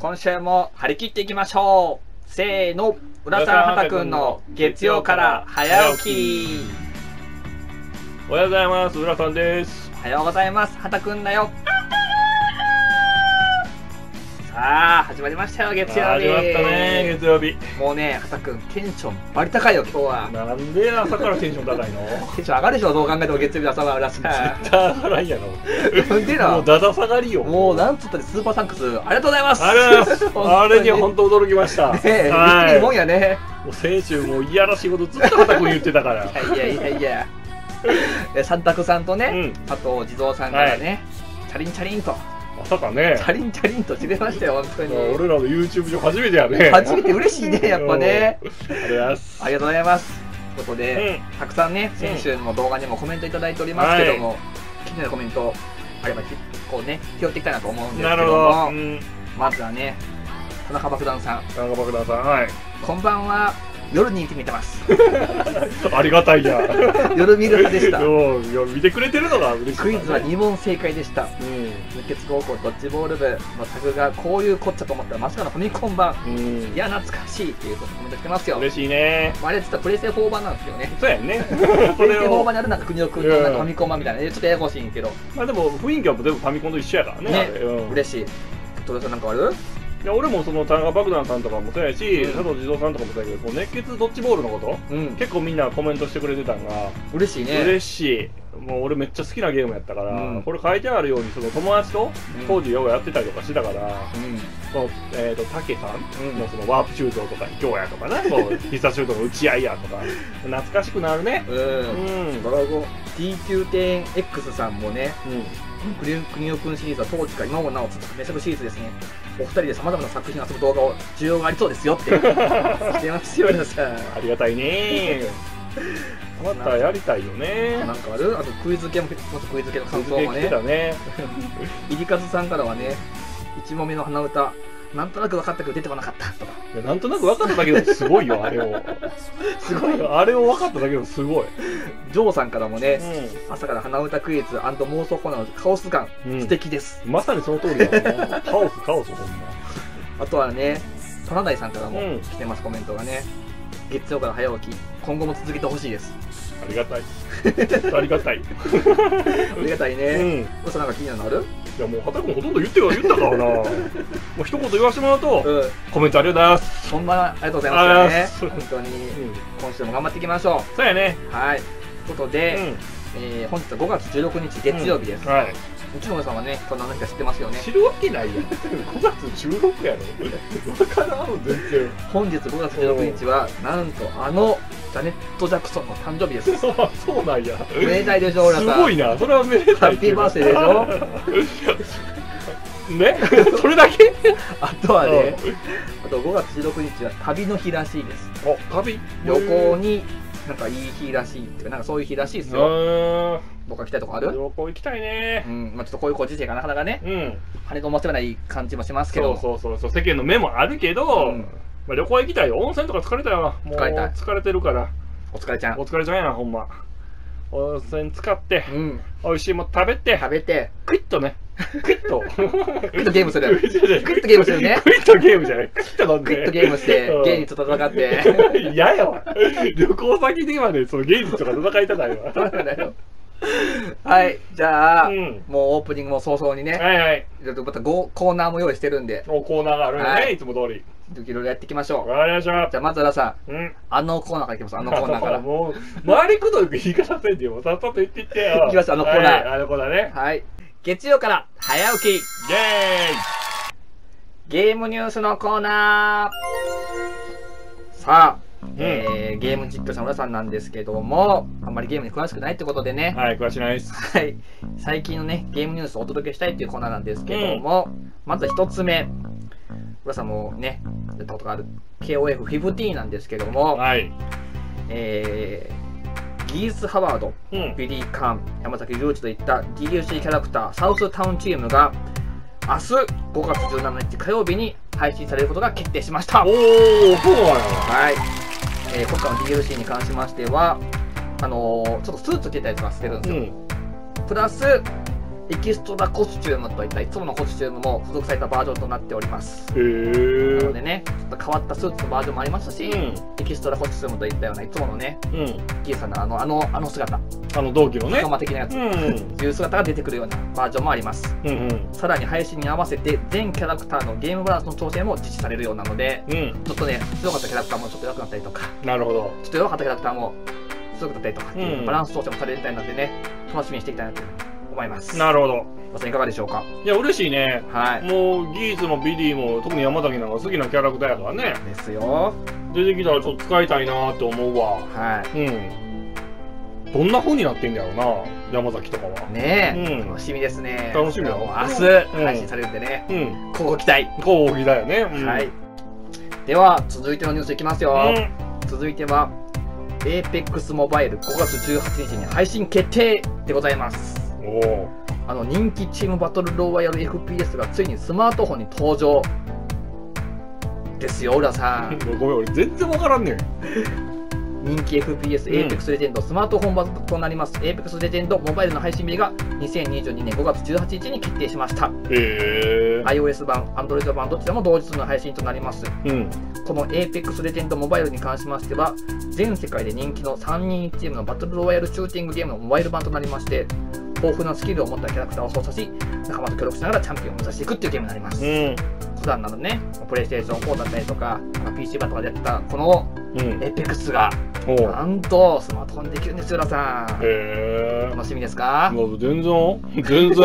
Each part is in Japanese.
今週も張り切っていきましょう。せーの。浦沢畑くんの月曜から早起き。おはようございます。浦さんです。おはようございます。畑くんだよさあ始まりましたよ月曜日。始まったね月曜日。もうね畑くんテンションバリ高いよ今日は。なんで朝からテンション高いの？テンション上がるでしょどう考えても月曜日朝は浦さ絶対上がらんやろ。でなもうだだ下がりよ。もうなんつったってスーパーサンクス。ありがとうございます。あれには本当当驚きました。ねえびっくはいりもんやね。もう先週もういやらしいことずっと畑くん言ってたから。いやいやいや。いやえ三択さんとね、うあと地蔵さんからね、チャリンチャリンとまさかね。チャリンチャリンとしてましたよ本当に。俺らの YouTube 上初めてやね。初めて嬉しいねやっぱね。うんありがとうございます。ということで、たくさんね先週の動画にもコメントいただいておりますけども、気になるコメントあればこうね拾っていきたいなと思うんですけどもうん。まずはね田中爆弾さん。田中爆弾さんはい。こんばんは夜に見てます。ありがたいや夜見る派でした。見てくれてるのが嬉しい。クイズは2問正解でした。うん。熱血高校ドッジボール部のタグがこういうこっちゃと思ったらまさかのファミコン版うん。いや懐かしいっていうことコメントしてますよ。嬉しいね。まああれ実はプレイステ4版なんですけどね。そうやんね。そ プレイステ4れを版にあるなんか国尾くん。のなんかファミコン版みたいな。ちょっとややこしいんやけど。まあでも雰囲気は全部ファミコンと一緒やからね。ねうん嬉しい。トヨさんなんかある？いや俺もその田中爆弾さんとかもそうやし、うん。佐藤地蔵さんとかもそうやけどこう熱血ドッジボールのことうん。結構みんなコメントしてくれてたんが、嬉しいね。嬉しい。もう俺めっちゃ好きなゲームやったから、うん。これ書いてあるようにその友達とうん。当時ようやってたりとかしてたから、うん。そのえー、と竹さんうん。のそのワープシュートとか今日やとかな。そう。必殺シュートの打ち合いやとか。懐かしくなるね。ううん。んドラゴン D9.X さんもねうん国国尾くんシリーズは当時から今もなお続く名作シリーズですね。お二人で様々な作品を遊ぶ動画を需要がありそうですよって。来てますよ皆さん。ありがたいね。またやりたいよね。なんかある？あとクイズ系ももクイズ系の感想もね。たね。入りかずさんからはね1問目の鼻歌なんとなく分かったけど出てこなかったとか。いやなんとなく分かっただけでもすごいよあれを。すごいよ。あれを分かっただけでもすごい、ジョーさんからもね、う朝から鼻歌クイズ妄想コーナーのカオス感、ん。素敵です。まさにその通りだよ。ねカオスカオスほん。まあとはねトナダイさんからもうん。来てます、コメントがね。月曜から早起き。今後も続けてほしいですありがたい。ありがたい。ありがたいね、うん。嘘なんか気になるのある？いやもう畑君ほとんど言って言ったからな。もう一言言わせてもらうと、うん。コメントありがとうございます。ほんまありがとうございますよね本当に。うん。今週も頑張っていきましょそうやね。うはい。ということで、えー本日は5月16日月曜日です、うん。はい。内村さんはねこんなの日か知ってますよね。知るわけないやん。5月16やろ？分からん全然。本日5月16日はなんとあのジャネット・ジャクソンの誕生日です。そ うそうなんや。めでたいでしょ浦さん。すごいな。それはめでたいハッピーバースデーでしょ。ね？それだけ？あとはねあと5月16日は旅の日らしいです。お旅？旅行になんかいい日らしいっていうかなんかそういう日らしいですよ。あ僕は来たいとこある？旅行行きたいね。うん。まあちょっとこういうご時世がなかなかね。うん。羽の持てない感じもしますけど。そうそうそうそう。世間の目もあるけど、うんまあ、旅行行きたいよ。温泉とか疲れたよ。もう疲れた。疲れてるから。お疲れちゃん。お疲れちゃんやなほんま。温泉使ってうん。美味しいもん食べて食べて。クイッとね。クイッと。クイッとゲームする。クイックイッとゲームするね。クイッとゲームじゃない。クイッと飲んで。クイッとゲームしてうん。ゲイにと戦って。嫌やわ。旅行先でまでその芸術とか戦いたないわ。そうだよ。はい。じゃあ、うん。もうオープニングも早々にね、はいはい。ちょっとまたごコーナーも用意してるんで。もうコーナーがあるよね、はい。い、つも通りいろいろやっていきましょう。わかりました。じゃあまずはさん。うん。あのコーナーからいきます。あのコーナーから。もう回りくどく言い方せんでよ。さっさと言っていってよ。行きますあのコーナー。はいあのコーナーね。はい。月曜から早起き。イェーイ。ゲームニュースのコーナー。さあ、えー、ゲーム実況者の浦さんなんですけどもあんまりゲームに詳しくないってことでね。はい詳しくないです。はい。最近のねゲームニュースをお届けしたいっていうコーナーなんですけども、まず一つ目。浦さんもねやったことがある KOF15 なんですけども、はい。えー、ギース・ハワードうん。ビリー・カーン、山崎隆一といった DLC キャラクター、サウスタウンチームが明日5月17日火曜日に配信されることが決定しました。おおそうなはい、えー今回の DLC に関しましては、あのーちょっとスーツ着てたりとかしてるんですよ。うん。プラス、エキストラコスチュームといったいつものコスチュームも付属されたバージョンとなっております。へえなのでね、ちょっと変わったスーツのバージョンもありますし、うん。エキストラコスチュームといったようないつものね、うん。キーさんのあの、あの、あの姿、あの同期のね。仲間的なやつ、うんいう姿が出てくるようなバージョンもあります。うん。うんさらに配信に合わせて全キャラクターのゲームバランスの調整も実施されるようなので、うん。ちょっとね、強かったキャラクターもちょっと弱くなったりとか、なるほど。ちょっと弱かったキャラクターも強くなったりとかっていううんバランス調整もされるみたいなのでね、楽しみにしていきたいなという。ふうに思います。なるほどまさんいかがでしょうか？いや嬉しいねはい。もうギーツもビリーも特に山崎なんか好きなキャラクターやからねですよ。出てきたらちょっと使いたいなって思うわはい。うんどんな風になってんだろうな山崎とかはねえ、うん楽しみですね。楽しみだ明うん日配信されるんでね、うんここ期待。こうだよね、うん、はい。では、続いてのニュースいきますよ。うん続いては、Apex モバイル5月18日に配信決定でございます。おおあの人気チームバトルロワイヤル FPS がついにスマートフォンに登場。ですよ、浦さん。ごめん俺全然わからんねん人気 FPS、うん Apex レジェンド、スマートフォン版となります Apex レジェンドモバイルの配信日が2022年5月18日に決定しました。へえ iOS 版、Android 版どちらも同日の配信となります。うんこの Apex レジェンドモバイルに関しましては、全世界で人気の3人チームのバトルロワイヤルシューティングゲームのモバイル版となりまして、豊富なスキルを持ったキャラクターを操作し、仲間と協力しながらチャンピオンを目指していくっていうゲームになります。うん普段などね、プレイステーション4だったりとか、まあ PC 版とかでやってたこのうん。Apex が、おう。なんとスマートフォンでできるんですよ、浦さん。へえ。楽しみですか？全然。全然。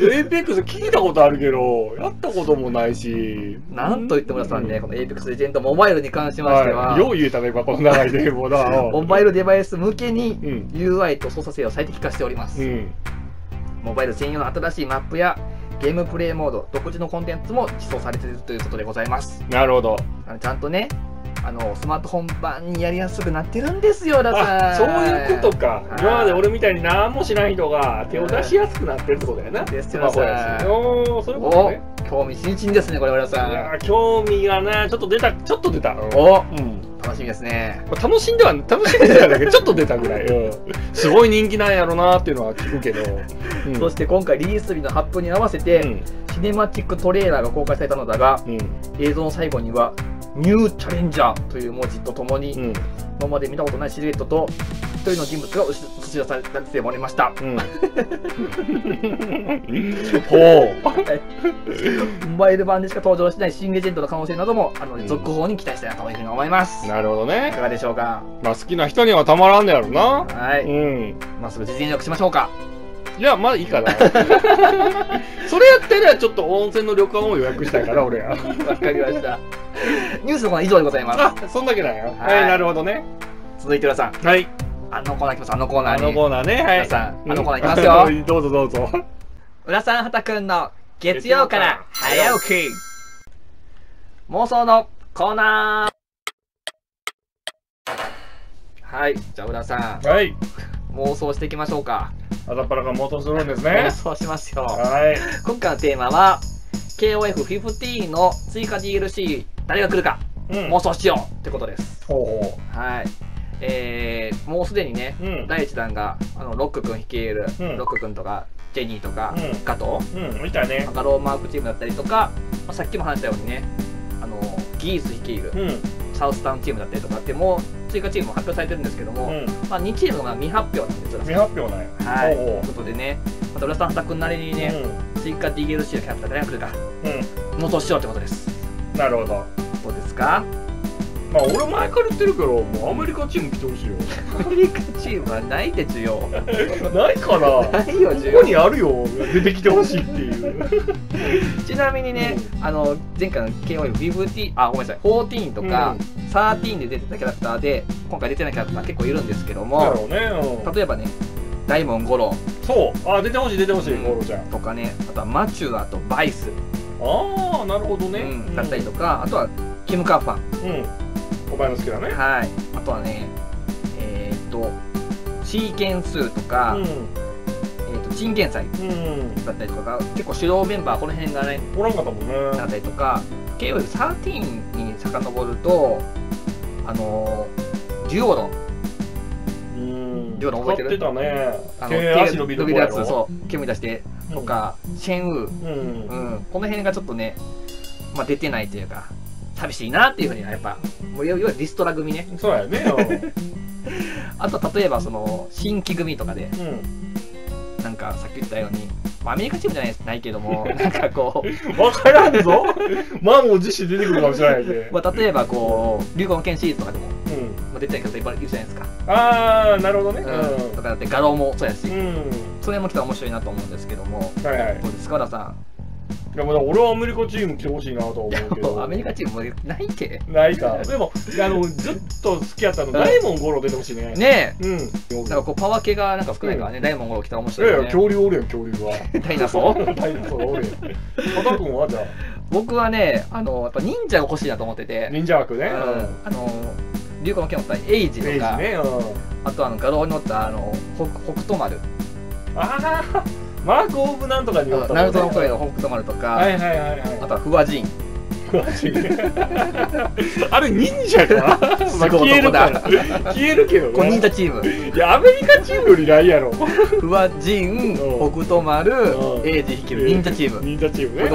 Apex 聞いたことあるけどやったこともないし。なんといっても浦さんね、この Apex レジェンドモバイルに関しましては、はい、よう言えたね今この長いでもうな。モバイルデバイス向けにうん。UI と操作性を最適化しております。うん。モバイル専用の新しいマップやゲームプレイモード、独自のコンテンツも実装されているということでございます。なるほど。あのちゃんとね、あのスマートフォン版にやりやすくなってるんですよ、だから。あそういうことか。はい。今まで俺みたいに何もしない人が手を出しやすくなってるってことやな。ですよおーそういうことおね興味津々ですね、これ、浦さいや興味がなちょっと出たちょっと出た。うんおうん楽しみですね。楽しんでは楽しんではないけど ちょっと出たぐらい、うん、すごい人気なんやろなっていうのは聞くけど、うん。そして今回リリース日の発表に合わせて、うん。シネマティックトレーラーが公開されたのだが、うん。映像の最後には、ニューチャレンジャーという文字とともに、うん。今まで見たことないシルエットと、一人の人物が映し映し出されておりました。うん ほモバイル版でしか登場しない新レジェンドの可能性などもあるので、うん続報に期待したいなというふうに思います。うなるほどいねかがでしょうかまあ好きな人にはたまらんねやろなはい。うんまっすぐ実現力しましょうか。いやまあいいかなそれやったらちょっと温泉の旅館を予約したいから俺はわかりました。ニュースのコーナー以上でございます。あそんだけなんやはいはいなるほどね続いて、浦さん。はいあのコーナー行きます、あのコーナーに。あのコーナーね。はい。皆さんあのコーナー行きますよ。う んどうぞどうぞ。浦さんはたくんの月曜から早起き。妄想のコーナー。はい、じゃあ浦さん、はい。妄想していきましょうか。朝っぱらから妄想するんですね。妄想しますよ。はい。今回のテーマは KOF15 の追加 DLC 誰が来るか。うん。妄想しようってことです。ほうほはい。えー、もうすでにね、ううん。第1弾があのロック君率いる、うん。ロック君とかジェニーとか、うん。ガトうん見たね。ガローマークチームだったりとか、まあ、さっきも話したようにねあのギース率いるうん。サウスタウンチームだったりとかってもう追加チームも発表されてるんですけども、うん。まあ、2チームが未発表なんですよ。未発表なんや。はい、ということでね、また浦さん君なりにね、追加 DLC のキャラクター誰が来るかうん、しようってことです。うん、なるほど。どうですか？まあ俺前から言ってるけどもうアメリカチーム来てほしいよ。アメリカチームはないでちゅよ。ないかな。ないよ、こ需要。こにあるよ。出てきてほしいっていう。ちなみにね、あの前回の KOF15 あごめんなさい。14とか、13で出てたキャラクターで今回出てないキャラクター結構いるんですけどもね、うん、例えばね大門五郎そう。あ出てほしい出てほしいうん。ゴロちゃん。とかねあとはマチュアとバイス、ああなるほどね、うん。だったりとかあとはキム・カーファン。うんお前の好きだね。はい。あとはねえーっとシーケンスーとか、うえーっとチンゲンサイんうん。だったりとかが結構主要メンバーこの辺がねおらんかったもんね。だったりとか KOF13 に遡るとあのーデュオロン。うん。ような覚えてる？使ってたね。あの手足伸びるやつうそう煙出してとか、シェンウー、うん。うん、この辺がちょっとね、まあ、出てないというか寂しいなっていうふうにはやっぱもういわゆるリストラ組ね。そうやね あと例えばその新規組とかでうん。うんなんかさっき言ったように、まあ、アメリカチームじゃないないけども なんかこう分からんぞ。満を持して出てくるかもしれないで、まあ、例えばこう、流行の剣シリーズとかでも、うん、まあ、出てない方いっぱいいるじゃないですか。ああなるほどね。うん。とかだって、画廊もそうやし、うん、それも来たら面白いなと思うんですけども、はいはい。どうですか、和田さいやもう俺はアメリカチーム来てほしいなと思うけん。ど。アメリカチームもないっけないか。でもあのずっと好きやったの大門五郎出てほしいね。ねうん。え、なん。かこうパワー系がなんか少ないからね、ダイヤモンドが来たら面いやいや白いよね。恐竜おるやん恐竜は。ダイナソー？大門おるやん。多田君は？じゃあ。僕はね、あの、やっぱ忍者が欲しいなと思ってて、忍者枠ね。うん。あの、流行の剣を持ったエイジうんとか、ね。うん。あとあの画廊に乗ったあの北北斗丸、ああマーク・オブなんとかに乗ったナルトの声のの北斗丸とか、はいはいはいはい。あとはフワジン。あれ忍者かまあ消えるから。消えるけどこれ忍ね者チーム。いやアメリカチームよりないやろ。フワジン、うん。北斗丸う、ん。エイジ率いる忍者チーム。忍者チームね。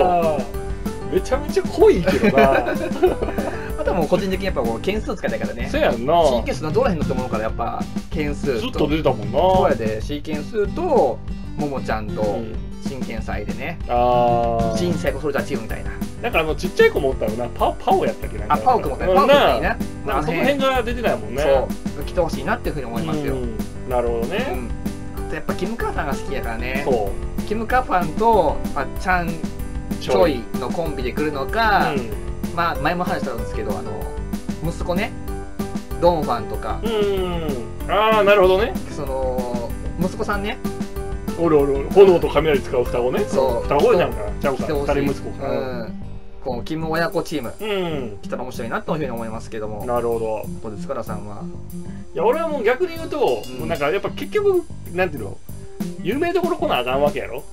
めちゃめちゃ濃いけどな。あとはもう個人的にやっぱこう件数使いたいからね。そうやんな。シーケンスのどらへんのって思うからやっぱ件数ずっと。と出てたもんな。そうやで、シーケンスと、ももちゃんとう、ん。真剣祭でね、ああ新サイコソルジャーチームみたいな。だからあのちっちゃい子もおったよな。パパオやったっけなあ、パオクもね、パうん。オクもいいな。なんかその辺が出てないもんね。そう、来てほしいなっていうふうに思いますよ。うん。なるほどうね、ん。あとやっぱキム・カーファンが好きやからね。そキム・カーファンと、まあ、チャン・うチョイのコンビで来るのか、うまあ前も話したんですけどあの息子ね。ドンファンとか、ん、うん、ああなるほどね。その息子さんねおるおるおる。炎と雷使う双子ね。そう。双子じゃんか。ちゃうか。二人息子か。うん。こうキム親子チーム。うん、来たら面白いなというふうに思いますけども。なるほど。どうですかラさんは？いや俺はもう逆に言うと、うん。もうなんかやっぱ結局なんていうの？有名どころ来なあかんわけやろ。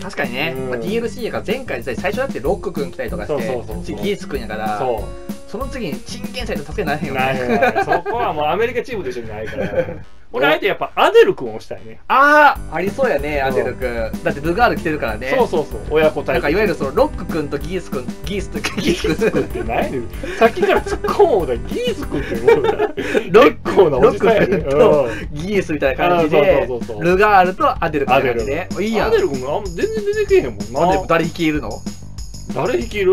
確かにね、うん。まあ、DLC やから前回最初だってロック君来たりとかしてそうそうそうそう。次ギース君やから。そその次に真剣祭と助けならへんうよないねない。そこはもうアメリカチームと一緒にないから。俺あえてやっぱアデル君をしたいね。ああありそうやねアデル君。だってルガール来てるからね。そうそうそう親子対なんかいわゆるそのロック君とギース君ギースとギース君って何やねんさっきから突っ込もうだギース君って思うだロッ結構なおじさんやね。ロック君とうん。ギースみたいな感じあでルガールとアデル君みたいな感じでいいやん。アデル君全然出てけえへんもんな。なんで誰率いるの？誰率いる？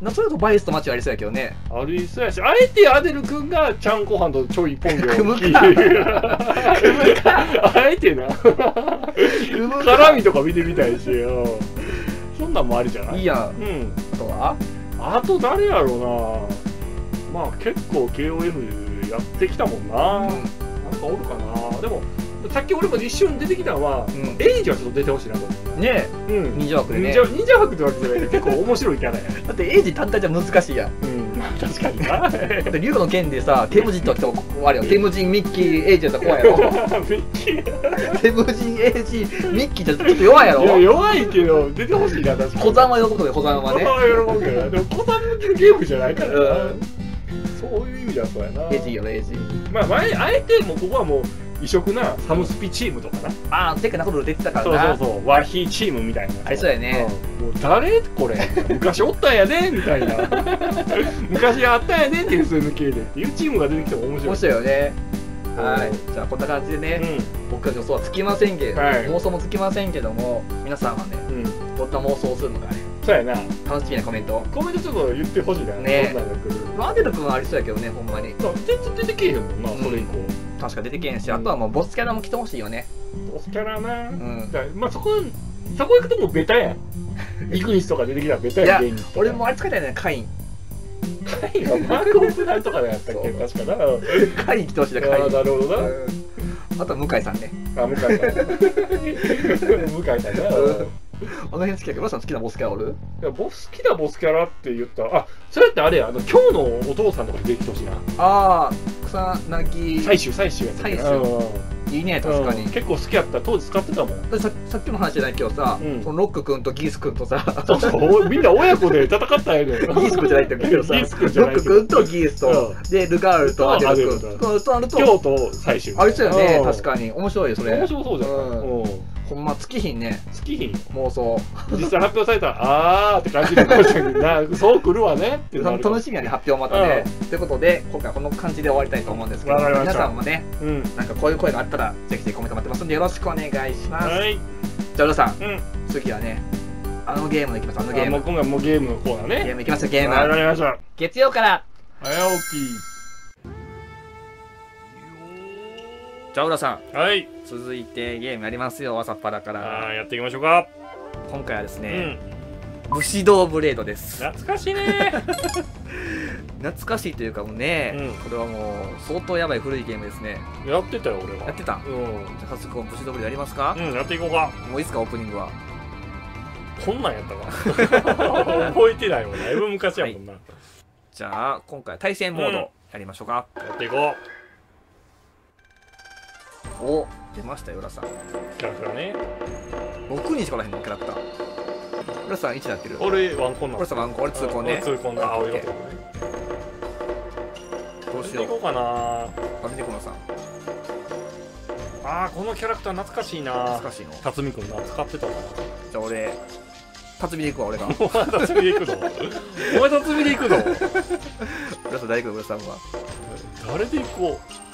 なそれとバイスとマッチはありそうやけどね。ありそうやしあえてアデル君がちゃんこ飯とちょいポンギョ 組むか。組むか。あえてな絡みとか見てみたいしうん。そんなんもありじゃない？いいやん。うん。あとは？あと誰やろうな。まあ結構 KOF やってきたもんな、なんかおるかな。でもさっき俺も一瞬出てきたのは、うん。エイジはちょっと出てほしいなと。思うねうん。え忍者枠でね。忍者忍者博ってわけじゃない。けど結構面白いキャラや。だってエイジ単体じゃ難しいやん。うん。確かにな。だって竜の剣でさテムジンとか来てもあれよテムジンミッキーエイジやったら怖いやろ。ミッキー。テムジンエイジミッキーじゃちょっと弱いやろ。いや弱いけど出てほしいな確かに。小山は喜ぶで小山はね。小沢は喜ぶけど。なでも小沢向きのゲームじゃないからな、うん。そういう意味ではそうやな。エイジいいよねエイジ。まあ前あえてもうここはもう異色なサムスピチームとかな、ああでっかい中ドル出てたからそうなそうそう。和非チームみたいな。ありそうやね。うん。もう誰？これ。昔おったんやで。みたいな。昔あったんやでって SNK で。っていうチームが出てきても面白い。面白いよね。う。んはい。じゃあこんな感じでね、う僕らの予想はつきませんけど、はい。妄想もつきませんけども皆さんはねんうん。どんな妄想をするのかね。そうやな。楽しみなコメントを。コメントちょっと言ってほしいな。ね。どんなのが来るアデル君はありそうやけどねほんまに。だから全然出てけえへんもんな、うんそれ以降確か出てけんし、あとはもうボスキャラも来てほしいよね。ボスキャラな、ん。だからまあそこそこ行くともうベタやん。イグニスとか出てきたらベタいややん芸人とか。俺もあれ使いたいねカイン。カインはマーク・オブ・なんとかでやったっけ？確かな。あ カイン来てほしいねカイン。あなるほどな、うん。あとは向井さんね。あ向井さん。向井さんな、うん。あの辺好きやけど、皆さん好きなボスキャラおる？いやボス好きなボスキャラって言ったらあそれってあれやあの今日のお父さんとかにできてほしいな。ああ草薙。最終最終やった最終。うん。いいね確かに、うん。結構好きやった。当時使ってたもん。でささっきの話じゃないけどさ、うん。そのロック君とギース君とさ。そうそう。みんな親子で戦ったんやねん ギース君じゃないって言うけどさ。ギース君じゃロック君とギースと、うでルガールとアデル君。ととなると。京都最終。あれそうよね、うん。確かに。面白いよそれ。面白そうじゃん、ま月日ね。月日。妄想。実際発表されたらあーって感じでこ そう来るわね。ってなる。楽しみやね発表またね、ということで今回はこの感じで終わりたいと思うんですけど皆さんもねうん。なんかこういう声があったらぜひぜひコメント待ってますんでよろしくお願いします、はい。じゃあ皆さんうん。次はねあのゲームでいきますあのゲあーム。もう今回もうゲームのコーナーね。ゲームいきますよゲーム、わかりました。月曜から。早じゃあ浦さん。はい。続いてゲームやりますよ朝っぱらかあらーやっていきましょうか。今回はですうね、ん。武士道ブレードです。懐かしいね。懐かしいというかもうね、うん。これはもう相当やばい古いゲームですね。やってたよ俺は。やってた。うん。じゃあ早速武士道ブレードやりますか、うんやっていこうか。もういいですかオープニングは。こんなんやったか。覚えてないもんだいぶ昔やもんな、じゃあ今回は対戦モーうん。ドやりましょうか、やっていこお出ましたよ浦さん。うキャラクターね6人しかおらへんのキャラクター。浦さん1になってる俺ワンコンなん浦さんワンコン俺ツーコンね。俺ツーコンだ青色ってことねどうしよう。こうかな。あ見てこのさん。あーこのキャラクター懐かしいな。懐かしいの？辰巳くんな使ってたな。じゃあ俺辰巳で行くわ俺が。お前辰巳で行くの？お前辰巳で行くの？浦さん大工浦さんは。誰で行こう？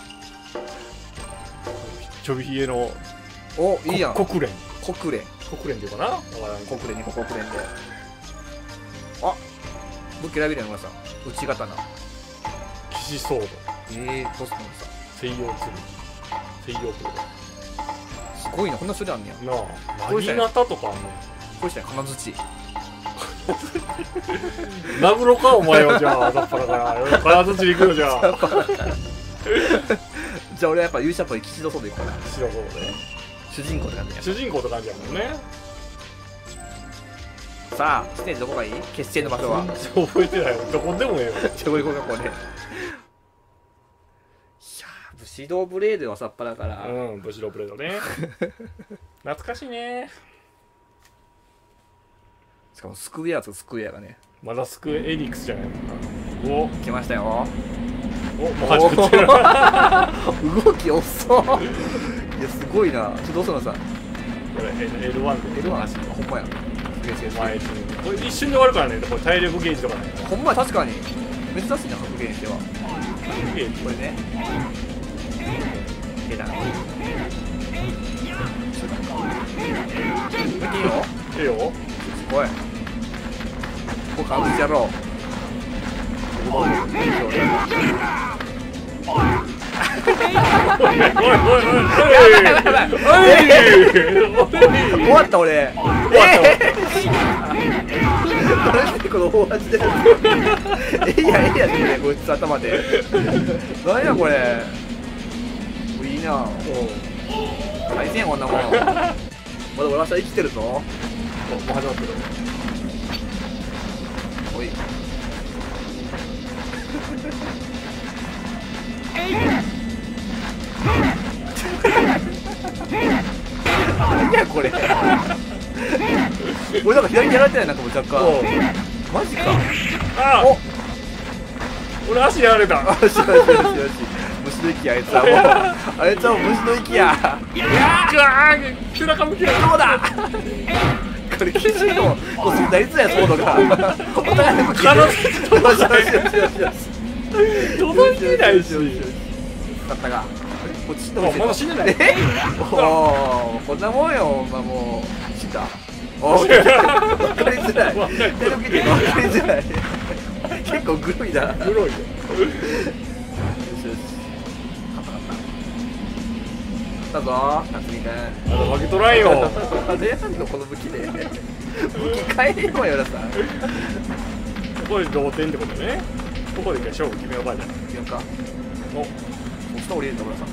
ちょびひげのおいいやん。こ国連。国連。国連っていうかな？国連にこ国連であ武器選べるやん浦さん内刀。騎士ソード。えー、どうすんのさ西洋剣。西洋剣。すごいな。こんな種類あんねや。なあ薙刀とかあんねこれしたら金槌。殴ろうかお前は。じゃあ朝っぱらから。金槌で行くよじゃあじゃあ俺はやっぱ勇者っぽい吉祥ソード行くから白そうね主人公って感じや主人公って感じやもんね。さあステージどこがいい？決戦の場所は？覚えてないよ。どこでもええよ。じゃあこれこれこれいやー武士道ブレードはさっぱだから、うんブシロプレートね。懐かしいね。しかもスクエアとスクエアがね。まだスクエニックスじゃないのか。来ましたよ。おおもう始まってる 動き遅っいやすごいな。ちょっとどうするのさこれ L1 で L1 走るほんまや。前にこれ一瞬で終わるからね。これ体力ゲージとかね。ほんまや確かに。珍しいな格ゲーにしてはゲージ？これね。出たね見ていいよ。ええよ。おい。ここかぶってやろうおいおいおいおいおいやばいやばい終わったこの大味でえいやえいやってねこいつ頭で。何やこれ。いいな。大変やこんなもん。まだ俺は生きてるぞ。もう始まってる俺なんか左にやられてないなんかもう若干。マジか。あお。俺足やられた。よしよしよしよし虫の息やあいつはもう。あいつはもう虫の息や。いやーガー背中向きだそうだ？これ基準のこうなりづら。いソードがお互いの可能よしよしよし。よしよし。届いてないし。だったがこっちでもまだ死んでない。え？おおこんなもんよまあもう分かりづらい。わかりづらい。手の切り分かりづらい結構グロいな。グロい。よし勝った勝った勝ったぞ辰巳君あの負けとらんよ前半のこの武器で武器変えれよよらさん。ここで同点ってことね。ここで勝負決めよう。かじゃいくか。おお下降りるんだよらさん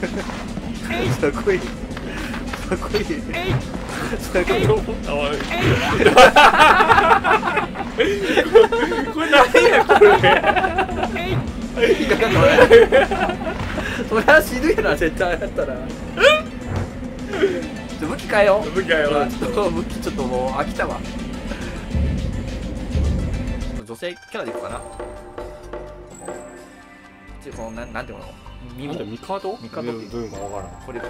すごいすごいすごいあおいこれ何やこれ引っかかそりゃ死ぬやな絶対やったらちょ武器変えよう武器変えよう武器ちょっともう飽きたわ女性キャラでいこうかなちょこのなんなんていうのミモミカド？ミカドどういう。のかわからん。これ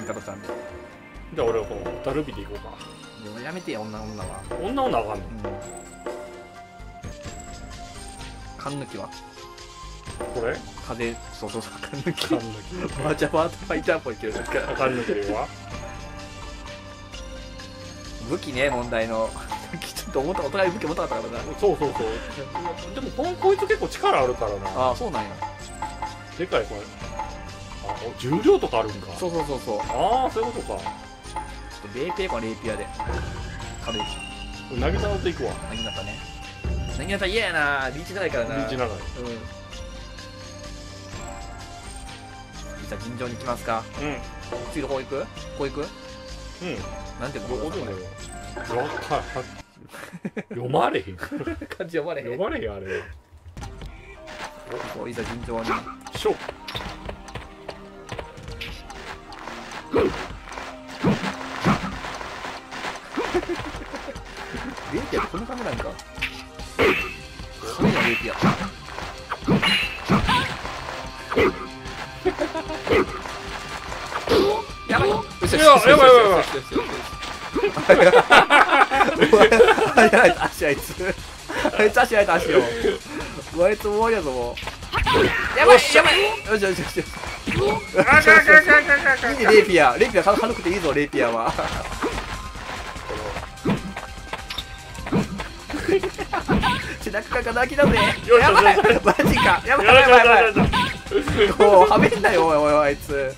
ミカドちゃん。でじゃあ俺はこのダルビでいこうか。でもやめてよ女女は。女女あかんのうん。缶抜きは？これ？風そうそうそう缶抜き缶抜きマーチャーバートファイターっぽいけどなんか缶抜きは？武器ね問題の。武器ちょっと思ったお互い武器持ったかったからな。そうそうそう。でもこのこいつ結構力あるからな。ああそうなんやでかいこれ。あお重量とかあるんか。そうそうそうそう。ちょああそういうことか。っとレイピアかレイピアで。軽いこれ投げ倒っていくわ。なぎなったね。なぎなった嫌やな。リーチ長いからな。リーチ長い。うん。じゃあ尋常に行きますか。うん。次の方行く？こう行く？うん。なんていうのどこでもわかん読まれへん。漢字読まれへん。読まれへんあれ。そういざ尋常にしょレイピアってこんな感じなんか。そうい。うのレイピアやばいややばいやばい。足あいつあいつ足やられた足よあいつ終わりやぞもうやばいやばい。よしよしよしよしいいねレイピア。レイピア軽くていいぞレイピアは。背中が泣きだぜ。やばいマジか。やばいよやばいやばいやばい。はめんなよおいおいあいつ。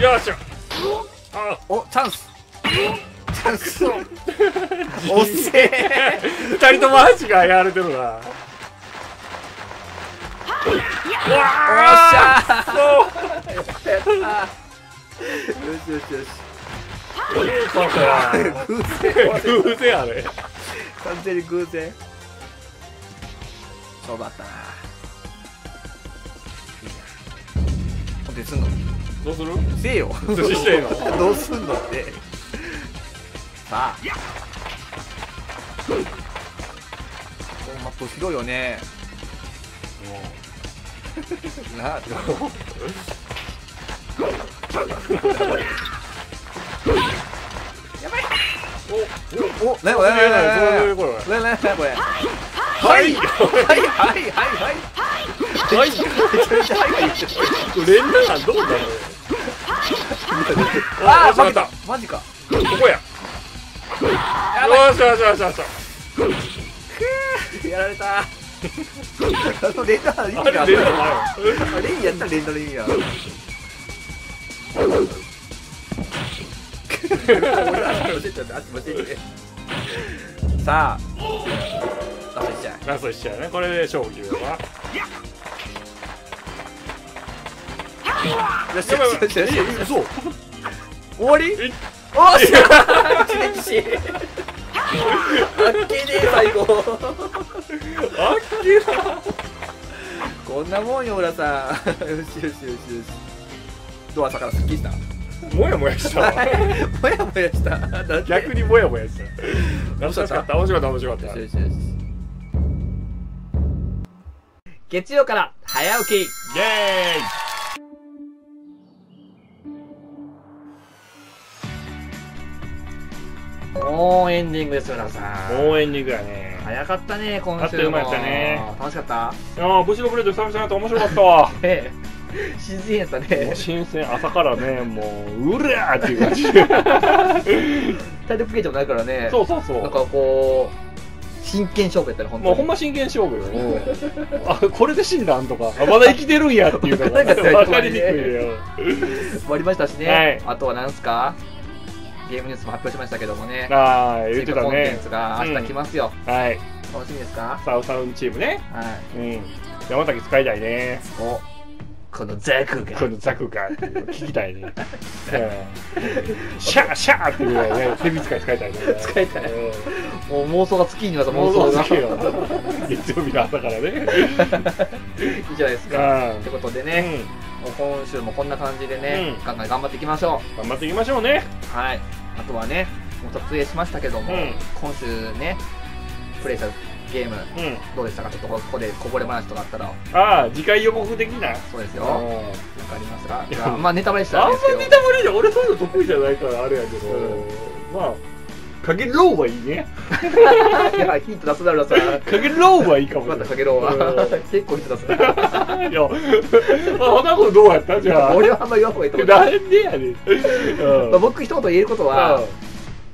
よしおチャンス。チャンス。おっせえ。二人とも足がやられてるなわおっしあゃそうよしよしよしそうか偶然。偶然。あれ完全に偶然。そうだったなほんですんのどうするせえよ寿司してんのどうすんのってさあこのマップ広いよねなあおおなにこれこれなにこれなにこれこれなになにこれはいはいはいはいはいはいはいはい言ってる連打なんどうだろうああマジかマジかここややばいよしよしよしよしやられたのレンダー意あ味があれ連打ったレンやったらレンダーの意味が さあラストラスト1試合ね。これで勝負決めようよしよしよしよし。よし嘘？終わり？え？おっしゃ一撃死あっけねえ最後あっけなこんなもんよ浦さん。よしよしよしよし。ドアさからすっきりした？もやもやした。わ もやもやした。逆にもやもやした。面白かった。た。面白かった。面白かった。よしよしよし。月曜から早起き。イエもうエンディングですよ浦さーイん。もうエンディングやね早かったね今週も。あっという間やったね。楽しかった？いやーブシロブレード久々になって面白かったわ。新鮮やったもねう新鮮朝からねもううらーっていう感じ。体力ゲージもないからね。そうそうそう。なんかこう真剣勝負やったら本当に。もうほんま真剣勝負よ。あこれで死んだんとか。あまだ生きてるんやっていうのが分かりにくいよ。終わりましたしね、はい。あとは何すか？ゲームニュースも発表しましたけどもね。ああ言ってた追加コンテンねツが明日来ますよ、はい。楽しみですか？サウサウンチームね。はい。うん。山崎使いたいね。おこのザクが。このザクが聞きたいね。うん。シャーシャーっていうぐらいね、手短い使いたいね。使いたいうん。もう妄想が尽きになった妄想が。そうけよ。月曜日の朝からね。いいじゃないですか。うん。ということでうね、う今週もこんな感じでね、うん。ガンガン頑張っていきましょ頑張っていきましょうね。うはいあとはねもう撮影しましたけども、うん。今週ねプレイしたゲームうん。どうでしたか？ちょっとここでこぼれ話とかあったら。ああ、次回予告的な？そうですよ、うんなんかありますか？まあネタバレしたら あんまネタバレじゃ俺そういうの得意じゃないからあれやけど、うまあ影ローはいいね。いやヒント出すだろさ影ローはいいかもしかけろは。うん。結構ヒント出すな。れないいや。あ花子どうやった？じゃあ。俺はあんま言わんほうがいいと思う。なんでやねん、僕一言言えることは、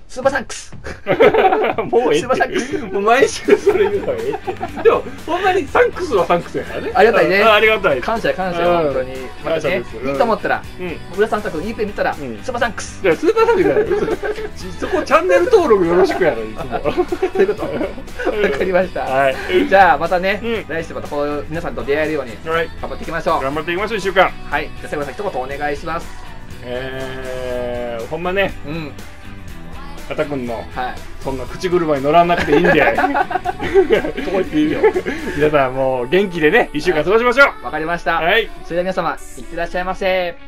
Super Thanks。う んもうええって。もう毎週それ言うのはええって。でもほんまに Thanks は Thanks やからね。ありがたいね。うんありがたい。感謝や感謝本当に。またねいいと思ったらうん。村さん作の E プレ見たら、ん。 Super Thanks。じゃあ Super Thanks じゃない。そこチャンネル登録よろしくやろいつも。ということ。わかりました、はい。じゃあまたね、うん。来週またこう皆さんと出会えるようにはい。頑張っていきましょう。頑張っていきましょう1週間。はい。じゃあ最後さん一言お願いします。えー、ほんまね。うんあたくんのはい。そんな口車に乗らなくていいんで 皆さんもう元気でね1週間過ごしましょう。わかりました、はい。それでは皆様いってらっしゃいませ